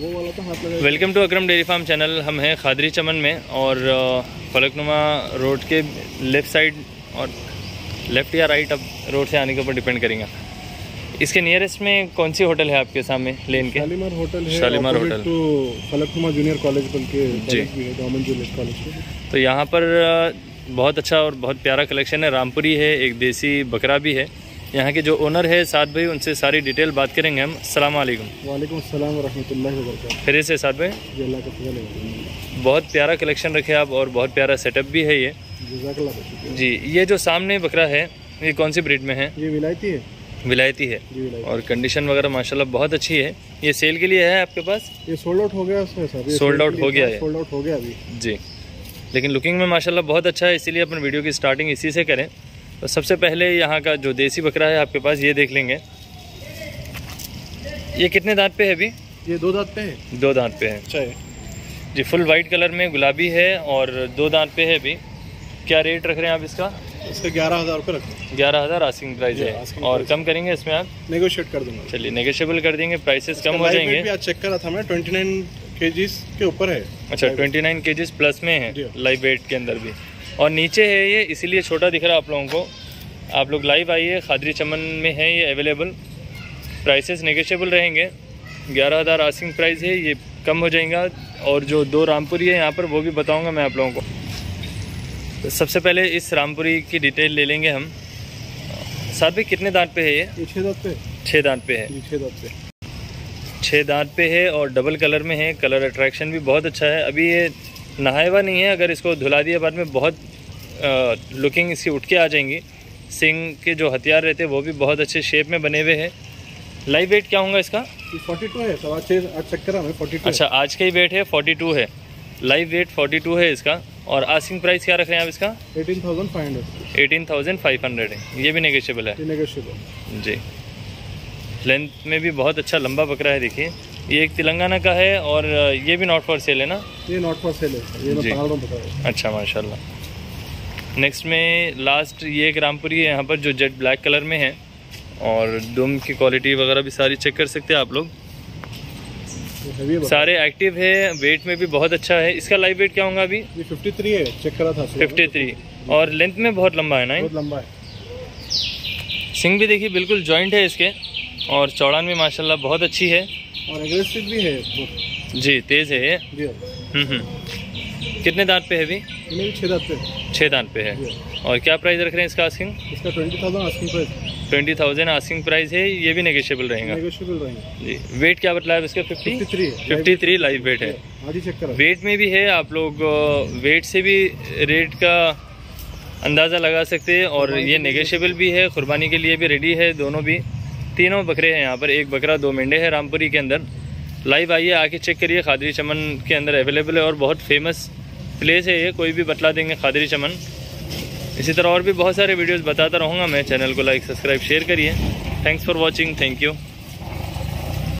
वो वाला तो हाथ लगा welcome to Akram dairy farm channel. हम हैं खादरी चमन में और फलकनुमा रोड के लेफ़्ट साइड और लेफ़्ट या राइट अब रोड से आने के ऊपर डिपेंड करेंगे। इसके नियरेस्ट में कौन सी होटल है आपके सामने लेन के? शालीमार होटल है Shalimar hotel. to Falaknuma junior college बल्कि जी। कॉलेज गवर्नमेंट जूनियर कॉलेज तो यहाँ पर बहुत अच्छा और बहुत प्यारा कलेक्शन है। रामपुरी है एक देसी बकरा भी है। यहाँ के जो ओनर है साथ भाई उनसे सारी डिटेल बात करेंगे हम। अस्सलाम वालेकुम। अस्सलाम वरहमतुल्लाहि फिर से साथ भाई? जी अल्लाह का फजल बहुत प्यारा कलेक्शन रखे आप और बहुत प्यारा सेटअप भी है ये। जी ये जो सामने बकरा है ये कौन सी ब्रीड में है? ये विलायती है। विलायती है। विलायती और कंडीशन वगैरह माशाल्लाह बहुत अच्छी है। ये सेल के लिए है आपके पास? ये सोल्ड आउट हो गया सर Sold out हो गया है। सोल्ड आउट हो गया अभी। जी। लेकिन लुकिंग में माशाल्लाह बहुत अच्छा है इसीलिए अपन वीडियो की स्टार्टिंग इसी से करें। तो सबसे पहले यहाँ का जो देसी बकरा है आपके पास ये देख लेंगे। ये कितने दांत पे है अभी? ये दो दांत पे है। दो दांत पे है। अच्छा है। जी फुल वाइट कलर में गुलाबी है और दो दांत पे है अभी। क्या रेट रख रहे हैं आप इसका? इसका ग्यारह हज़ार रुपये रखो ग्यारह हज़ार आसिंग प्राइस है। और कम करेंगे इसमें आप? नेगोशिएट कर दूँगा। चलिए नेगोशिएबल कर देंगे प्राइसेस कम हो जाएँगे। आज चेक करा था मैं ट्वेंटी नाइन के के ऊपर है। अच्छा ट्वेंटी नाइन प्लस में है लाइव वेट के अंदर भी। और नीचे है ये इसीलिए छोटा दिख रहा है आप लोगों को। आप लोग लाइव आइए खादरी चमन में है ये अवेलेबल प्राइसेस नेगोशिएबल रहेंगे। ग्यारह हज़ार आसिंग प्राइस है ये कम हो जाएगा। और जो दो रामपुरी है यहाँ पर वो भी बताऊँगा मैं आप लोगों को। तो सबसे पहले इस रामपुरी की डिटेल ले लेंगे हम। साथ में कितने दांत पे है ये? छः दांत पे। छः दांत पे है। छः दांत पे। छः दांत पे है और डबल कलर में है। कलर अट्रैक्शन भी बहुत अच्छा है। अभी ये नहाया हुआ नहीं है अगर इसको धुला दिया बाद में बहुत आ, लुकिंग इसकी उठ के आ जाएँगी। सिंग के जो हथियार रहते हैं वो भी बहुत अच्छे शेप में बने हुए हैं। लाइव वेट क्या होगा इसका? फोर्टी टू है सवा छः आज चेक करा मैं फोर्टी टू अच्छा आज का ही वेट है 42 है। लाइव वेट 42 है इसका। और आसिंग प्राइस क्या रख रहे हैं आप इसका? एटीन थाउज़ेंड फाइव हंड्रेड 18,500 है। ये भी नेगोशिएबल है। ये नेगोशिएबल जी। लेंथ में भी बहुत अच्छा लंबा बकरा है देखिए। ये एक तेलंगाना का है और ये भी नॉट फॉर सेल है ना? ये नॉट फॉर सेल है ये मैं पहाड़ों अच्छा माशाल्लाह। नेक्स्ट में लास्ट ये एक रामपुरी है यहाँ पर जो जेट ब्लैक कलर में है और दुम की क्वालिटी वगैरह भी सारी चेक कर सकते हैं आप लोग। सारे एक्टिव है वेट में भी बहुत अच्छा है। इसका लाइव वेट क्या होगा अभी? ये फिफ्टी थ्री है चेक करा था सुबह। में। 53 और लेंथ में बहुत लंबा है ना बहुत लंबा है। सिंग भी देखिए बिल्कुल जॉइंट है इसके। और चौड़ान भी माशाल्लाह बहुत अच्छी है। और एग्रेसिव भी है जी तेज़ है ये। हम्म हम्म। कितने दांत पे है अभी? छः दांत पे। छः दांत पे है। और क्या प्राइस रख रहे हैं इसका आस्किंग इसका twenty thousand asking price twenty thousand asking price है ये भी नेगोशिएबल रहेगा। जी। वेट क्या बतलाया इसका? फिफ्टी थ्री है। फिफ्टी थ्री लाइव वेट है वेट में भी है आप लोग वेट से भी रेट का अंदाज़ा लगा सकते हैं। और ये नेगोशिएबल भी है कुर्बानी के लिए भी रेडी है दोनों भी। तीनों बकरे हैं यहाँ पर, एक बकरा दो मेंढे हैं रामपुरी के अंदर। लाइव आइए, आके चेक करिए, खादरी चमन के अंदर अवेलेबल है और बहुत फ़ेमस प्लेस है ये, कोई भी बतला देंगे खादरी चमन। इसी तरह और भी बहुत सारे वीडियोस बताता रहूँगा मैं चैनल को लाइक सब्सक्राइब शेयर करिए। Thanks for watching thank you